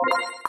you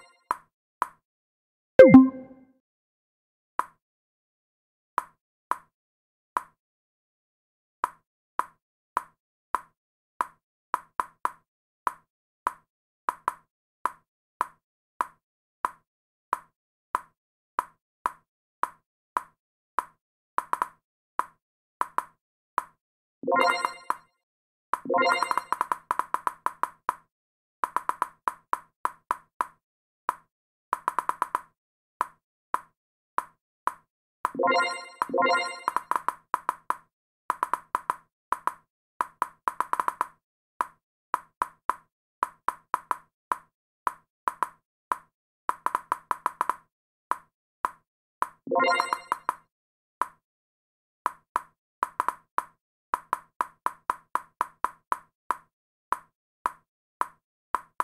you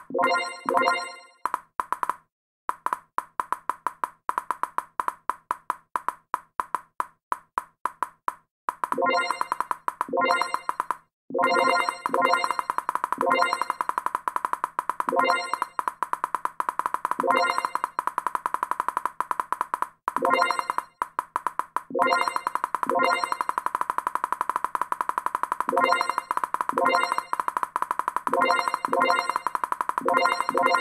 What? Thank.